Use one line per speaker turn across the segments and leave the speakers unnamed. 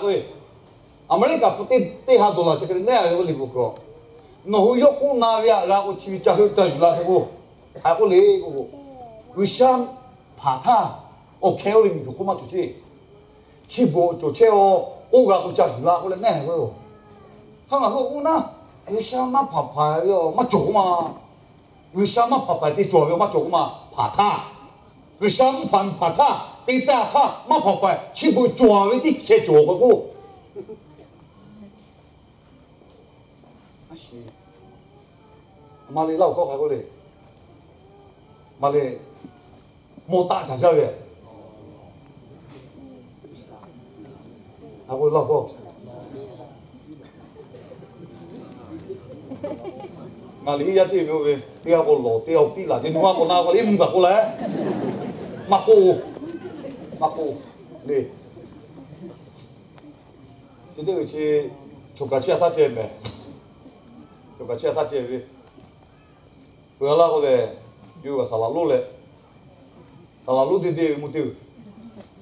그 아메리카 푸티 때하 돌아 저그 내가 이거 리부고 너 요고 나야 라고 지자 흘다 줄라고 하고 레고
의샴
파타 오 케어링 그 고마 주지 치보 조체오 오가고 자 줄라 tí tha mà phá bài chỉ bùi chùa với tí khe chùa của cô mà lì lâu có phải cô lì mà lì mô chả chơi vậy à cô lâu cô mà lý giá tiền đâu về tiêu cô lộ tiêu đi là trên hoa cô nào có lý mừng cả cô lẽ mà cô 맞고 네. 근데 그치 조카치야 다 제매. 조카치야 다 제매. 그러라고래 유가 살라로래. 살라로 데데 무티.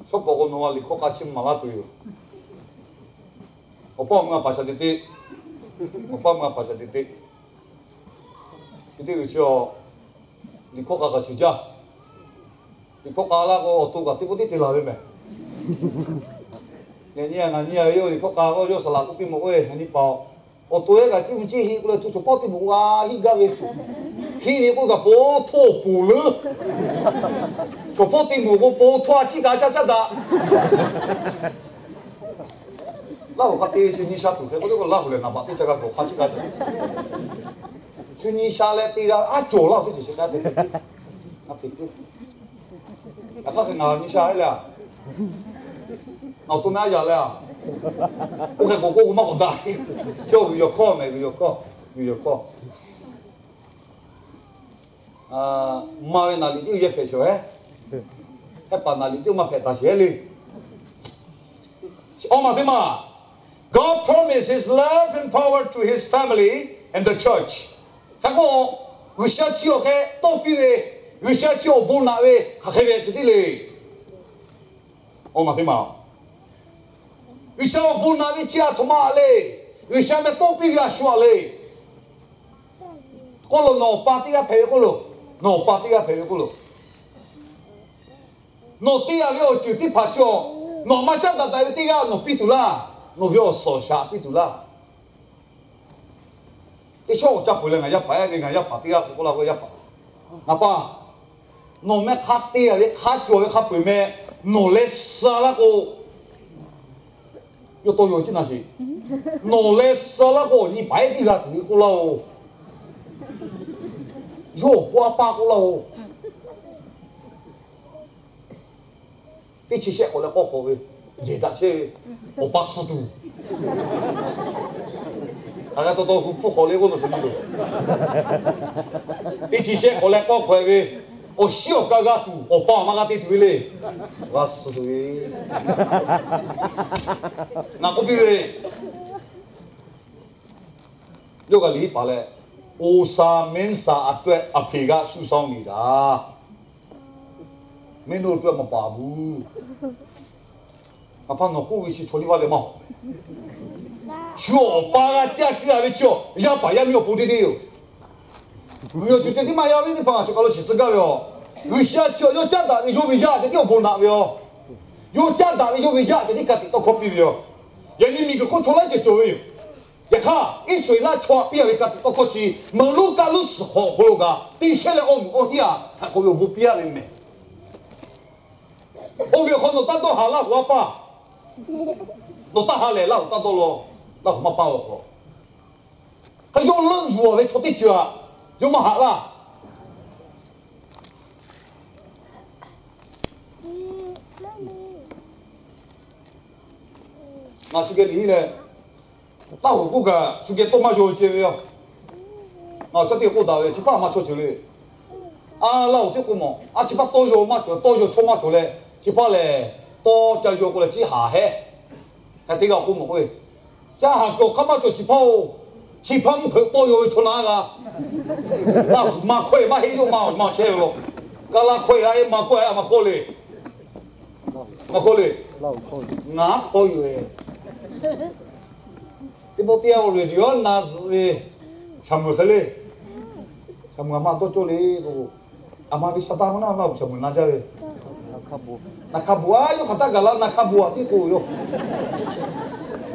속보고 노알리 코까치 말아도요. 오빠 엄마 바샤데데. 오빠 엄마 바샤데데. 근데 그쵸 리코가가 주자. thì có cá là cô tu cả thì có tí tí lại mẹ. Nhà nhà nhà nhà yêu thì có cá cô yêu sala có phim ơi anh đi bao, ô tu ấy cái chúng chỉ hi cái chú chú bảo thì mua hi cái gì hi thì có cái bố thô bù lứ. Chú bảo thì mua bố thô chỉ cái chắc chắc đã lão khát đi xin hi sát tụ thế có cái lão lên nằm bắt đi chắc cái khát chỉ cái xin hi sát lên thì cái à chỗ lão thì chỉ cái thế. À tiền. อาข้าขนาดนี้ใช่เลยเอาตัวน่าอย่าเลยอ่ะโอเคกูกูมาขอได้เที่ยวอยู่ข้อไหมอยู่ข้ออยู่ข้ออ่ามาเวนาลิติเย็บเฉยเฮ้ปานาลิติมาเป็ดตาเฉยเลยโอ้มาที่มา God promised His love and power to His family and the church. ถ้ากูวิชาชีโอเคต้องพิเร ושאת יאבו נאווה החברת דילי. או מתאימה. ושאבו נאווה צ'יאטומה עלי, ושאמתופי וישו עלי. כל נאופתי הפייגולו, נאופתי הפייגולו. נותי עלי אותי פצ'ו, נאומתן דדאיתי יא נופיתולה, נוביו סושה פיתולה. 一小只陪你挨一排，你挨一排，點解好啦？佢一排，阿爸。nó mẹ khát tia đấy khát chua với khát bụi mẹ. Nó lê xa là cô yo tôi yo chứ nà gì? Nó lê xa là cô như bảy thì là thì cô lâu. Yo qua ba cô lâu. Đi chỉ xe của là có khổ về? Gì đã chứ một bác sư nó 아가 또또 Đi 걸리고 xe 이 지시에 걸레 꼭 걸리. お塩かがくおパマがてついれわっすどいなこびれよがりပါလဲအိုစာမင်းစာအတွက်အဖေကစူးစောင်းနေတာမင်းတို့အတွက်မပါဘူးအဖငါကိုဝီစီထိုလီပါလေမောင်
ကျော်ပါကကြ
က်ကြရပြီကျော်ရပါရမျိုးပူတည်တည်ရော Người chủ tiền thì mà yêu đi bà cho có lịch sử cao rồi. Người xa chưa yêu chán đã, yêu vì gia thì tiêu buồn nặng rồi. Yêu chán đã, yêu vì gia thì cái tịch tao copy rồi. Giờ như mình có chỗ lại chơi chơi. Giờ cả ít suy lại cho bia với cái tịch tao cochi, mà lúc cả lúc họ họ lúc à, cả, tin sẽ là ông ông hia, thằng cô yêu bố bia lên mày. Ông việc con nó đâu hà là pa. Nó tao hà lệ là đâu lo, tao mà pa rồi. Cái yêu lương vừa với chỗ đi chưa? nhưng mà hạ là 나 수게 리네 나 오고가 수게 또 마셔 제요 나 저때 오다 왜 집밥 마셔 줄래 아나 어때 고모 아 집밥 또줘 마셔 또줘 초마 줄래 집밥래 또 자주 고래 지하해 다 내가 고모 왜 자하고 가마도 집밥 chỉ phong phơi tôi rồi cho nó ra mà mà khơi mà hiểu mà mà chơi luôn, cả là khơi ai mà khơi ai mà khơi lì. Mà khơi ngã khơi rồi cái bộ tiêu rồi đi ăn là gì sao mà thế sắm người mà tôi chơi được, à mà đi sao ama vi sapa sao mà sắm người nãy giờ nakabua nakabua yo khata gala nakabua thì cô yo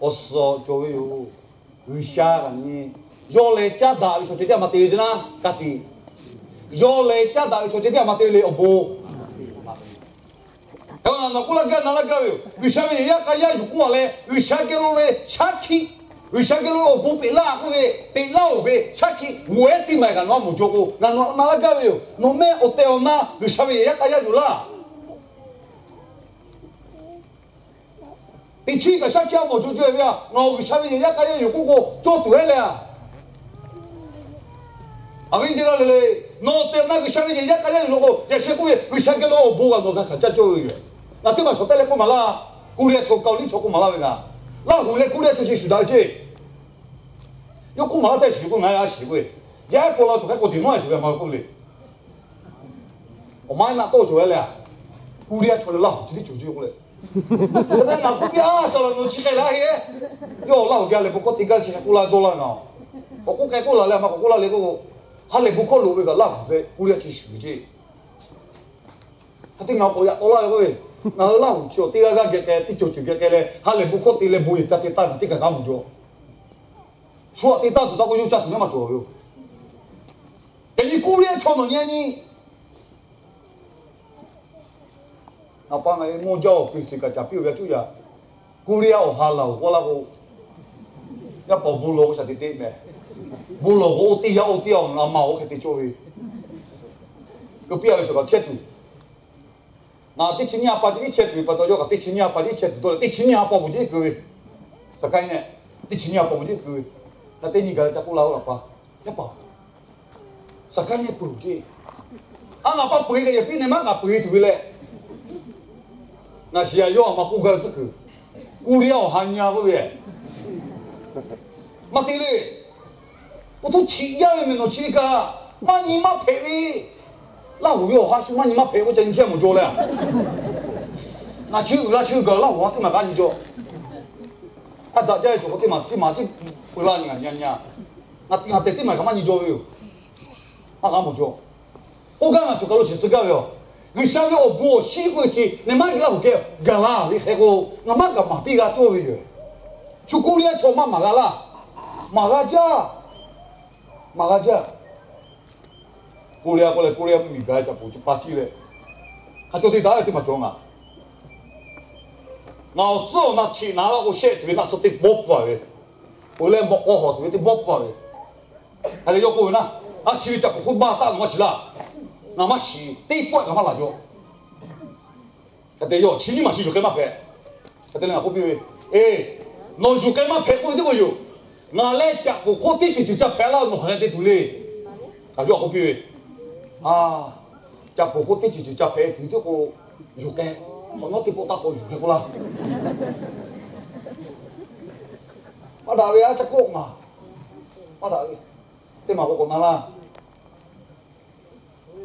osso choyu wisha ni yo le cha da li chote dia mate jena kati yo le cha da li chote dia mate le obo Ela na kula ga na la ga wisha me ya ka ya ku ale wisha ke lo we shaki wisha ke lo obo pe la ku we pe la o we shaki we ti ma ga no mo jogo na na la ga no me o te ona wisha me ya ka ya la 이치가 샤키야 뭐 조조야 너그 샤비 약하게 요구고 저 두엘이야 아빈디가 레레 너 때나 그 샤비 약하게 요구고 야셰구에 그 샤키로 뭐가 너가 가짜 조요 나 때가 저때레고 말라 꾸리야 저까리 저고 말라가 나 후레 꾸리야 저시 수다지 요고 말아대 시고 나야 시고 야 볼라 저게 거 뒤노야 저게 말 꾸리 오마이나 또 조엘이야 꾸리야 저를 라 뒤지 조지 요래 Kata nga ko biasa lah nu chikai lah ye. Yo lah ga le boko tinggal chikai kula dola nga. Ko ko kai kula le mak kula le ko hal le boko lu ga lah be kulia chi shu ji. Kata nga ko ya ola ko be. Ngau lah hu cho tiga ga ge ke ti cho chi ge ke le ha le boko ti le bui ta ti ta ti ga ga jo. Chua ti ta tu ta ko yu cha tu ma cho yo. Ke ni kulia cho no ni ni. apa ngai ngujo pisi kacapi udah cuya kuriau halau wala ko ya po bulo ko sa titik me bulo ko uti ya uti ya, ang ama ko kiti cuy kupia ko sa chetu na ti chini apa? Ti chetu pa to yo ti chini apa? Ti chetu to ti chini apa? Budi kuy sakai ne ti chini apa? Budi kuy na te ni ga capu lau apa? Ya po sakai ne budi Ang ah, apa bui kaya pin emang apa bui duit leh 那是要要嘛不个这个，古料行呀个别，嘛对嘞，我都气呀没弄气个，嘛你妈赔你，那我要还是嘛你妈赔我真钱没做了，那去那去个那我干嘛干你做？他大家做个对嘛对嘛这回来你看你看，那那对对嘛干嘛你做哟？那干么做？我刚刚做个是这个哟。wisha me obo shi ko chi ne ma la ke gala li he go na ma ga ma pi ga to vi yo chukuria cho ma ma gala ma ga ja ma ga ja kuria ko le kuria mi ga ja po pa chi le. Ka to ti da ti ma cho nga. Na o zo na chi na la o she ti na so ti bo pa ve o le mo ko ho ti bo pa ve ale yo ko na. A chi ta ko ba ta no shi la. 那么洗对半那么辣椒，那得要吃你嘛洗就干嘛拍，那得那不比哎，那就干嘛拍过这个哟，那来家我过地就就叫拍了，那还得独立，那就不比啊，家不过地就就叫拍，就这个就干，反那得不打过就拍过了。我打为啊，这个嘛，我打为，这嘛，我讲嘛啦。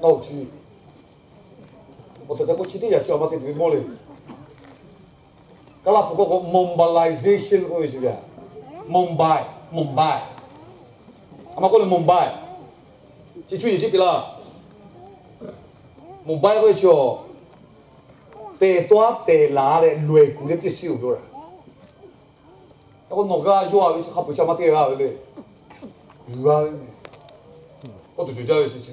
nau chi mo te tapo chiti ya chi amate dwi mole kala fuko ko mobilization ko isi ya mumbai mumbai. Ama ko le mumbai. Chi chu chi pila. Mumbai ko cho te toa te la de lue ku de pisiu do ra ko no ga yo a bi ka pu cha mate ga le yu ga ko tu ju ja le chi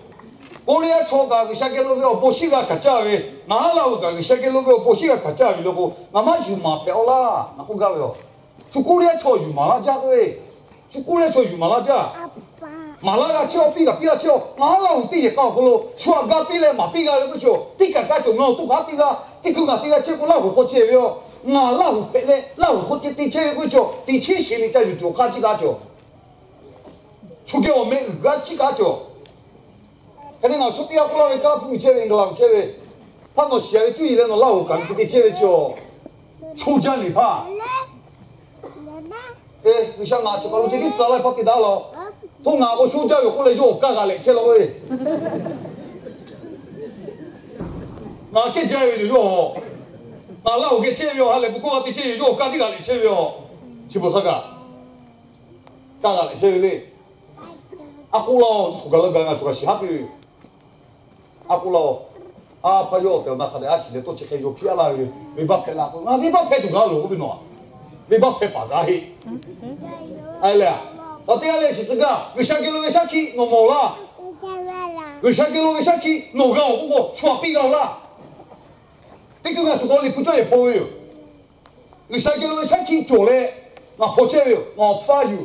꼬리야 초가기 샤겔로베 보시가 가짜위. 나하라고가기 샤겔로베 보시가 가짜위. 로고 나마 주마 빼올라. 나고가요. 주꼬리야 초 주마 자고에 주꼬리야 초 주마 자. 말라가 쳐 피가 피가 쳐 말라고 뛰게 까고로 추아가 피래 마 피가 그죠 티가 가죠. 너 또가 티가. 티가 티가 쳐고라고 고치에요. 나라고 빼래. 라고 고치 티체 그죠 티치 실이 자주 또 같이 가죠. 죽여 매 같이 가죠. 근데 나 초피아 플라이 카프 미체베 인글라 미체베 파노 시아베 주 일레노 라우 간티 디체베 죠
초잔리 파
에, 그샹 나 저걸로 제기 잘라 파티 달로 통하고 쇼자요 콜레 요 까가레 체로 에 나게 자요 요 나라 오게 체요 할래 부고 같이 체요 요 까디 가레 체요 집어서가 까가레 체요리 아콜라 소갈라 가가 소가시 하피 lo apa yo te na kade asi le to che yo pia la vi vi ba pe la ko na vi ba pe tu ga lo bi no vi ba pe pa ga hi
ai le o
te ale si tsuga vi sha ki lo vi sha ki no mo la
vi
sha ki lo vi sha ki no ga o ko chua pi ga la 这个就讲你不做也破哟，你想给侬想去做嘞，那破切哟，我发油，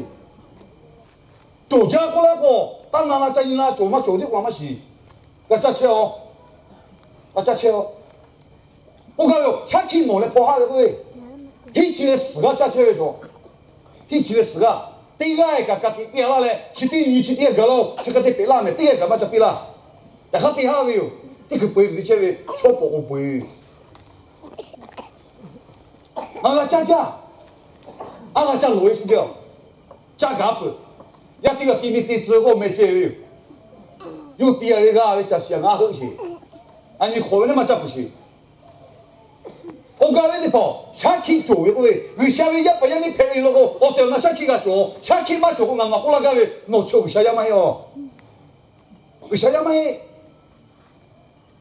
做家过来个，当然啦，在你那做嘛做的话嘛是， 要加钱哦，要加钱哦。我讲哟，切天毛来破下对不对？一只个死个再切一撮，一只个死个，第二个个的变了个，是第二只第二个喽，这个的变了没？第二个嘛就变了，然后第二个哟，这个背不切的，超薄我背。阿个加加，阿个加罗一斤掉，加加不，要这个地面地之后没接哟。ya ga ve ca xiang a heng xi ani ho ne ma ca bu xi o ga ve de po sha ki jo we we wi sha we ya pa ya mi pe wi lo go o te na sha ki ga jo sha ki ma jo go nga ma ko la ga we no cho wi sha ya ma yo wi sha ya ma ye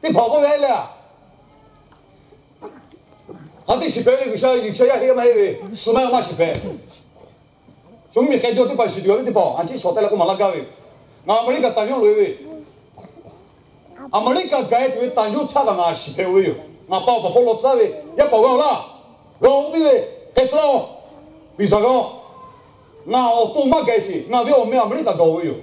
ti po go ve le 한테 시패는 그 샤이 육체야 해야 해 스마야 마 시패 좀미 해줘 또 봐시 되고 봐 아치 소탈라고 말라가위 아메리카 타뇨 로이 아메리카 가에 또 타뇨 차가 나 시패 왜요 나 빠빠 폴로 사비 야 빠가라 로비베 해서 비사고 나 오토마 가지 나 베오 메 아메리카 도우요
Amerika
gaya tuwe tanju chaka nga shipe uyo. Nga pao pa polo tsawe, ya pao gao la. Gao ubiwe, ke tsao, visa gao. Nga o tuma gaya chi, nga vio me Amerika gao uyo.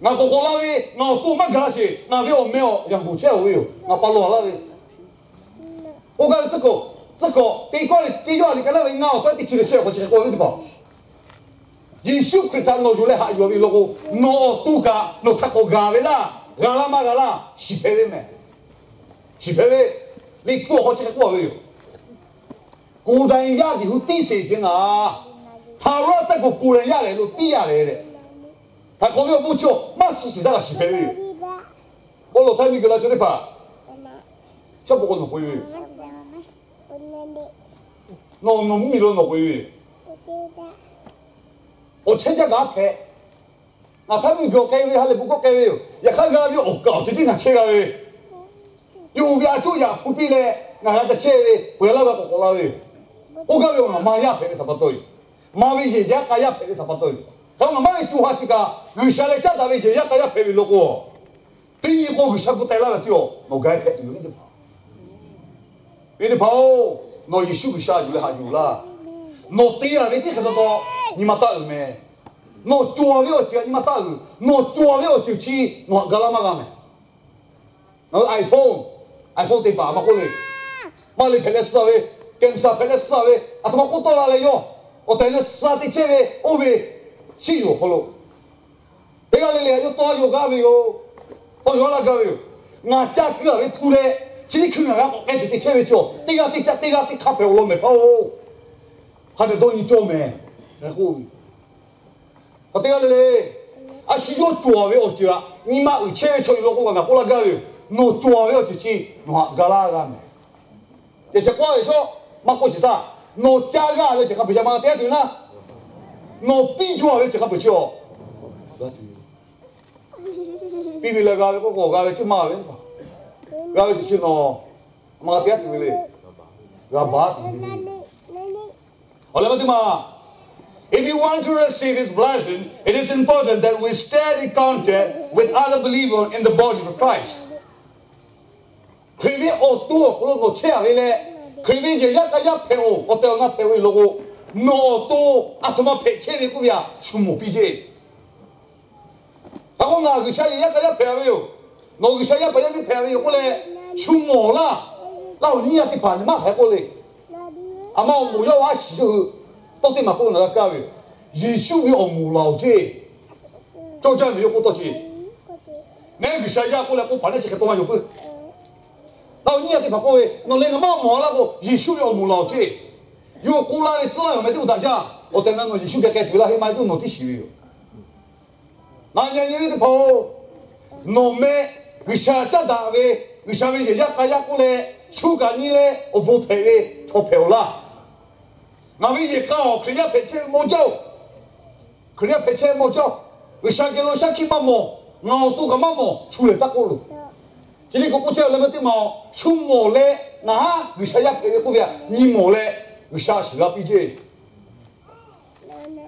Nga koko lawe, nga o tuma gaya chi, nga vio me o yangu che uyo. Nga palo lawe. O gao tsako, tsako, te iko ali, te iko ali ka lawe nga o tati chile sheo ko chile ko uyo tiba. Yeshu Krista no jule ha yobi logo no tuka no tako gavela gala magala shipele me shipele ni ku ho che ku yo ku dai ya di hu ti se chin a ta ro ta ko ku ren ya le lo ti ya le de ta ko yo mu cho ma su si da shipele ko lo ta mi gala che pa cho ko no ku yo no no mi lo no ku yo o chen ja ga phe na tham go ke vi hale bu ko ke vi ya kha ga vi o ka ti na che ga vi yu vi a tu ya pu pi le na ra ta che vi we la ba la vi
o ga vi o ma
ya phe ta pa toi ma vi ye ya ka ya phe ta pa toi ta ma vi tu ha chi ka lu sha le cha ta vi ye ya ka ya phe vi lo ko ti ko sha ku ta la ti o mo ga phe yu ni pa ni pa o no yishu sha yu le ha yu la no ti ra vi ti ka to nhưng mà ta ở mẹ. Nó chua cái ở chị nhưng mà ta ở nó chua cái ở chị chi nó gala mà mẹ, nó iphone. iphone thì bà mà cô này. Mà lấy phải lấy sao vậy kiểm tra phải lấy sao vậy à thằng cô to là lấy yo ở đây lấy sao thì chơi về. Ô về. Chi yo khổ thế cái này yo to yo gam yo tôi yo là gam yo ngã cha cửa với phu lệ chỉ đi khử ngã cái thì chơi về chỗ tí gà tí chặt tí gà tí khắp về ôm mệt ô. 他的东西做没？rồi có tiếng là à chỉ có chùa với ở chùa nhưng mà ở chơi chơi lúc cũng gặp cô là gà nó chùa với ở chùa chỉ nó gà la gà này. Thì sẽ qua rồi sao? Mà có gì ta. Nó cha gà rồi chỉ có bây giờ mang tiền thì na. Nó pi chùa rồi chỉ có bây giờ pi vì gà với cô gà với chứ mà
gà với chứ
nó mang tiền thì mới gà bát thì mới Olha, Matimar! If you want to receive His blessing, it is important that we stay in contact with other believers in the body of Christ. ခရစ်ယာန်အော်တူကိုလို့ချရလေ
ခ
ရစ်ယာန်ရကရဖေအိုအတေငါဖေဝီလောကိုနော်တူအတမဖေချေရကူပြရှုမပိဂျေအခုငါကရှာရကရဖေဝီယောနော်ကရှာရပယမဖေဝီယောကိုလေ
ရှု
မောလား
လောက်န
ီးရတိပါနမဟဲကိုလေ
အမောမူယ
ောဝါရှိ 到底嘛不能教育，耶稣要母老姐，
做这没有过多去，
那个谁呀过来我把那些个东西有不？到你也得把各位，那那个妈妈那个耶稣要母老姐，有过来的知道有没有大家？我等那个耶稣给给对了，还买都弄的需要。那年有的跑，农民为啥这大为？为啥为人家家家过来，出干你嘞？我不赔的，脱票了。 ngawi ye ka o kriya peche mojo kriya peche mojo wisha ke lo sha ki ma mo ngao tu ka ma mo chu le ta ko lu chini ko kuche le mati mo chu mo le na wisha ya pe ko ya ni mo le wisha shi la pije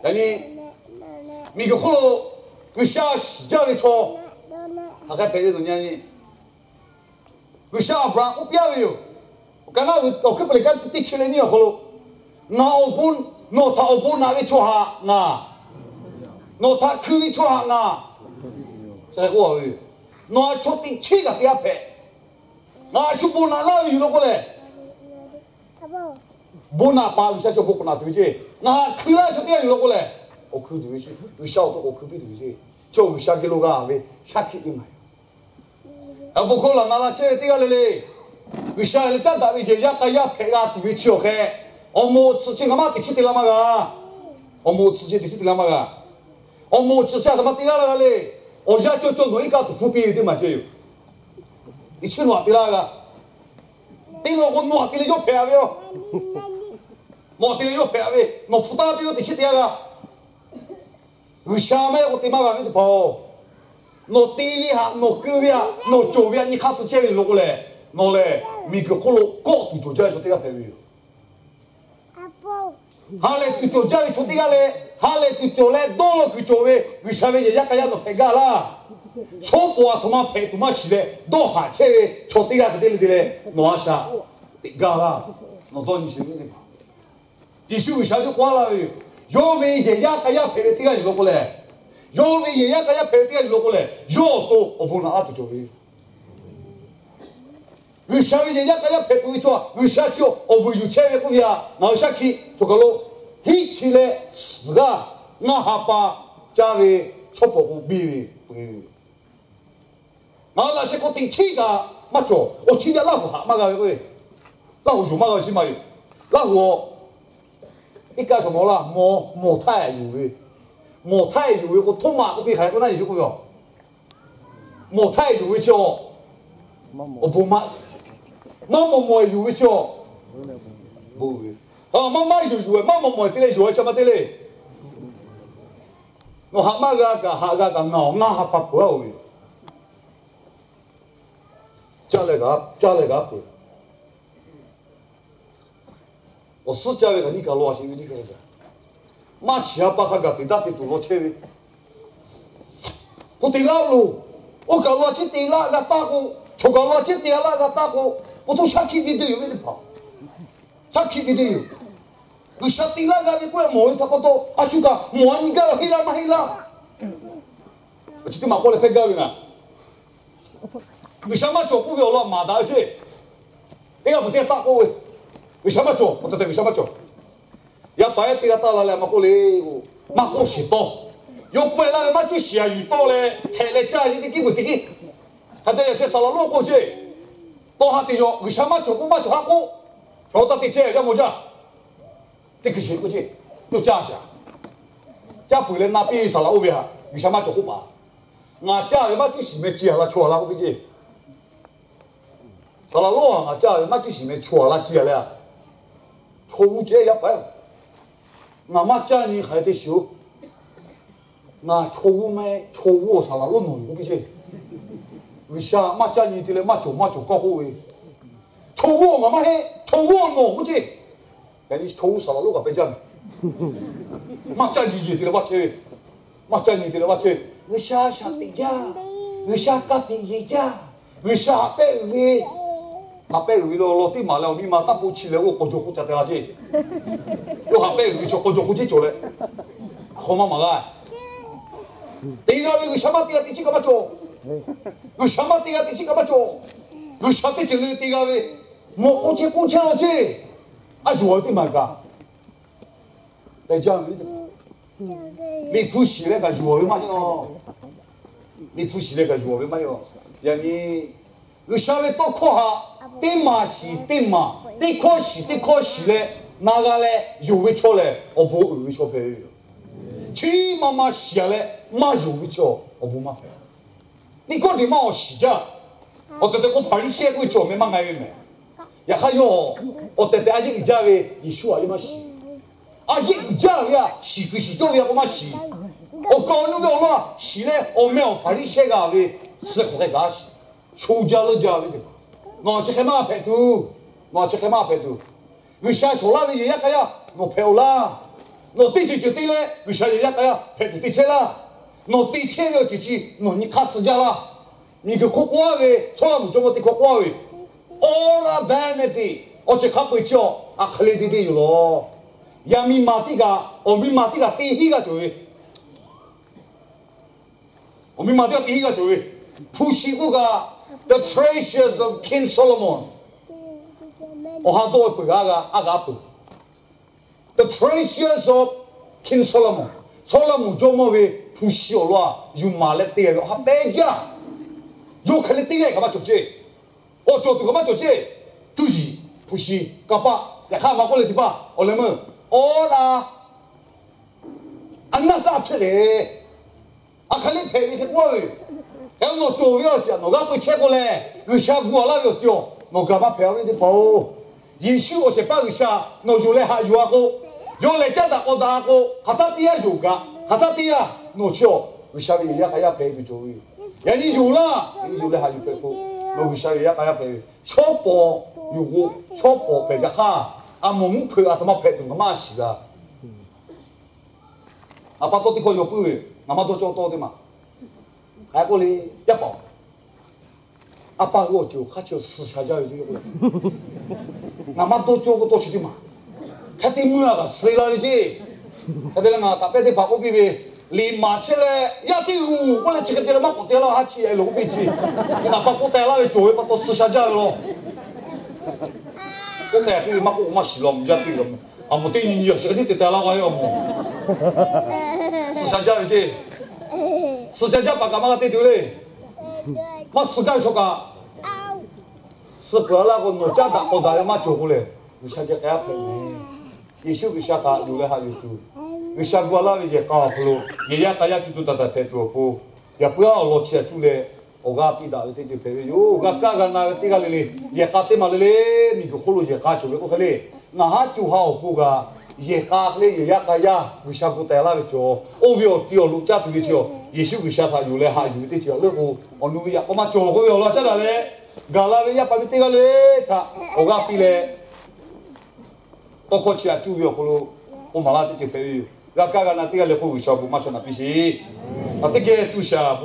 yani
mi ko ko wisha ja le to ha ka pe do nya ni wisha bra ko pya yo kana o ke pe ka ti chile ni ho lo nga opun no tha opun na vi cho ha nga no tha khu vi cho ha nga sai ko vi no cho ti chi ga tia pe nga shu bu na la yu lo ko le bu na pa vi sa cho bu na tu ji nga khu la cho tia yu lo ko le o khu du ji vi shao to o khu bi du ji cho vi sha ki lo ga vi sha ki ti mai a bu ko la na la che ti ga le le vi sha le ta da vi je ya ka ya pe ga tu vi o ke 어머 치치 가마 티치 딜라마가 어머 치치 티치 딜라마가 어머 치치 아마 딜라라갈래 어자 쪼쪼 노이까 또 후비 데 마세요 이치 노 딜라가
딜로 고
노 딜이 요 페아베요 뭐 딜이 요 페아베 뭐 푸다비요 티치 딜라가 의샤메 오티마가 미도 hale tu to javi chuti gale hale tu to le dolo ku to we wi shave ye yakaya to pega la. So po atoma pe tuma shire do ha che we chuti ga de de no asha ga la no do ni se ni ki shu sha de kwa la wi yo we ye yakaya pe ti ga lo ko le. Yo we ye yakaya pe ti ga lo ko le yo to obona atu to we. cho ve 为啥为人家个要陪不会做？为啥就我为有钱的股票，拿下去做个路，一起来是个，我还把家里出保护比比，我那些个顶起个没做，我起的老虎嘛个喂，老虎有嘛个起嘛有，老虎一干什么了？摸摸太有的，摸太有的，我他妈个比还个那有些股票，摸太有 的叫，我不买。mama mo yu cho bu ha mama yu yu mama mo tele yu cha ma tele no ha ma ga ga ha ga ga ngao nga ha pa po wi cha le ga cha le ga pu 我是家个你搞罗新你看个，马起啊把哈个对打的多罗切的，我对老路，我搞罗去对拉个打过，就搞罗去对拉个打过。 Oto shaki di de pa. Shaki di de shati la ga ni ko mo ta ko ashuka mo ga hila ma. Chiti ma ko le pe ga na. Shama cho ku yo lo ma da che. E ga putea ta ko we. Ku shama cho, mo ta shama cho. Ya pa e tira ta la le ma ko le ma ko shi to. Yo pue la ma chu xia yu to le he le cha yi ki bu ti ki. Ha te se sa lo ko che. 또 하대요. 의사마 조금만 더 하고 저다 대체 야 뭐자. 되게 싫 거지. 또 자샤. 자 불래 나 비서 라 오비야. 의사마 조금 봐. ngà cha với má chú xì mẹ chia là chua là không biết gì sao là lo ngà cha với má chú xì mẹ chua là chia là chua chế ya phải ngà má cha ni hay để xíu ngà chua mẹ chua sao là lo nổi không biết gì vì sao má cha ni thì là má chua má chua cao Hôi chua ngà má hết chua nổi không biết cái này chua sao là lo cái bên má cha ni thì là má chơi má cha ni thì là má chơi người xa sa tị cha
người
xa cắt tị gì cha người xa bé người à bé người lo lo tí mà lo mi mà ta bố chi lệ ô cô chú cô cha tê là chi yo à bé người cho cô chú cô chi chỗ lệ không mà mà cái đi ra người xa mà tị tị chi cái mà chỗ người xa mà tị tị chi cái mà chỗ người xa tị chỉ lệ tị cái về một cô chi cô cha chi à rồi tí mà cả để cho người
你
不洗那个药没有？你不洗那个药没有？让你我稍微多看下，
对嘛
你讲你冇死着，
我得得我把
你写过做咩乜嘢咩？也还有，我得得阿些人家的你说阿些嘛死，阿些人家的死个死做咩个嘛死？
我告诉
你我嘛死嘞，我没有把你写个的，是活该干死，出家了家的，我这还嘛陪读，我这还嘛陪读，为啥说那个爷爷个呀？我陪我啦，我弟弟就弟嘞，为啥爷爷个呀陪读弟弟啦？ 너 띠체려 지지. 너니 카스자라 니그 코코아웨 소람 좀 어때 코코아웨 오라 베네디 어째 갖고 있죠? 아 클레디디 요로. 야미 마티가 오미 마티가 띠히가 줘요 오미 마티가 띠히가 줘요 푸시고가 the treasures of king solomon. 오하도 그가가 아가프. The treasures of king solomon. 솔로몬 조모웨 thì xio loa, dù ma lên tiền nó hấp bé chưa? Dù khẩn tiền cái mà chụp chứ ô chụp tụi cái mà chụp chứ tu gì? Tu gì cái ba là khang vào le gì ba. Ô, lên mơ. Ô, là anh nó gặp thế đấy à khẩn tiền thì thế quay cái nó chụp vô chứ nó gặp cái chết của lẹ người xa gua là vô tiêu. Nó gặp mà phải đi phô. Yesu ở sẽ bao người xa, nó dù lẹ hạ dù ako dù lẹ chắc đã có đã ako hata tia dù ta hata tia. 你做？人
家有了，你有了还有陪过，我为
啥也还要陪？错包有个错包陪着哈。阿蒙配阿他妈配同个嘛是啊，阿爸到底可有不会，阿妈都做多的嘛，还过来一包，阿爸我就他就私下教育这个，阿妈都做过多少的嘛，他的么个谁来的去？他的那个大白的跑过比比。连马出来，一啲我哋这个啲乜我哋啦，下次 li ma chele ya ti u ko le chike tele ma ko tele ha chi ai chi ko na pa ko tele ai choi pa to su sha ja lo ko ne ki ma ko ma si lom ja ti lom a mo ti ni ya se ti tele la ai mo
su
sha ja chi su sha ja pa ka ma ti tu le ma su ga so ka su ka la ko no cha da ko da ma chu ko le ni sha ja ka pe
ni
yeshu ki sha ka lu le ha
Nishagwala
vije kawa kulo, yeya kaya tutu tata petro po. Ya puya olo chia chule, oga pida vete je pewe yo, oga kaga na vete ga lele, ye kate ma lele, mi go kolo ye ka chule ko khale. Na ha tu ha opo ga, ye ka le yeya kaya, nishagu tela vicho, ovyo tiyo lu cha tu vicho, yeshu gisha fa yule ha yu vete je le ko, onu viya, oma cho ko yo la cha da le, gala viya pa vete ga le, cha, oga pile, toko chia chu yo kolo, o malate je pewe yo. Λαγκάρια, να τύχει, αλεφόρου, αφού μα είναι απίση. Α, τι γίνεται, Τουσά,